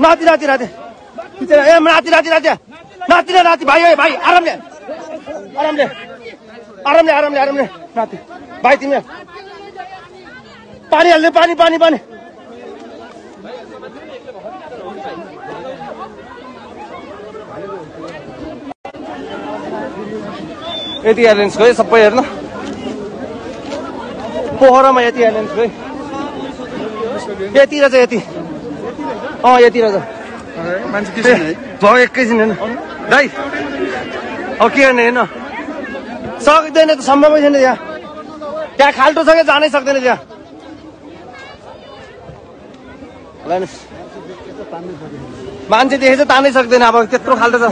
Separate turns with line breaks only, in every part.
नाति नाति नाति। ए नाति नाति नाति। नाति र नाति भाइ है भाइ आरामले आरामले आरामले आरामले आरामले नाति भाइ तिमी। पानी हाल्ने पानी पानी पानी। यति एयरलाइन्स गयो सबै हेर्न। पोखरामा यति एयरलाइन्स गयो। यति रहेछ यति। अँ यति रहेछ
मान्छे के
ए, भयो एकैछिन हेर्न। दाइ। अब के गर्ने हेर्न। सक्दैन त सम्भवै छैन त्यहाँ। त्यहाँ खाल्टो छ कि जानै सक्दैन त्यहाँ। मान्छे देखेछ तानै सक्दैन अब त्यत्रो खाल्टो छ।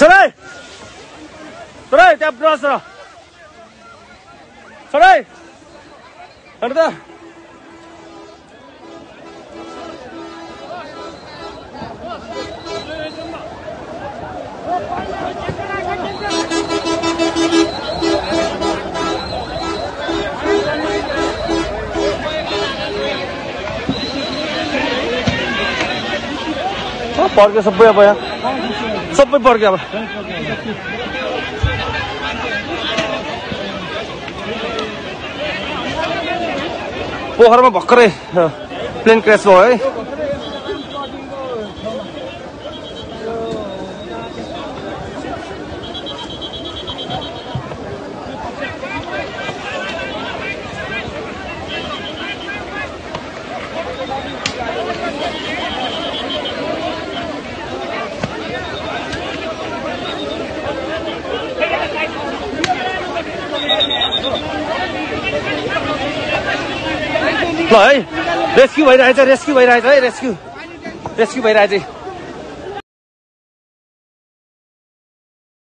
छोरा छोरा त्यहाँ ब्रस र। छोरा हेर्नु त अँ, पर्क्यो सबै अब यहाँ सबै पर्क्यो अब पोखरामा भर्खरै प्लेन क्रास भयो है। ल है रेस्क्यु भइरहेछ रेस्क्यु भइरहेछ है रेस्क्यु रेस्क्यु भइरहेछ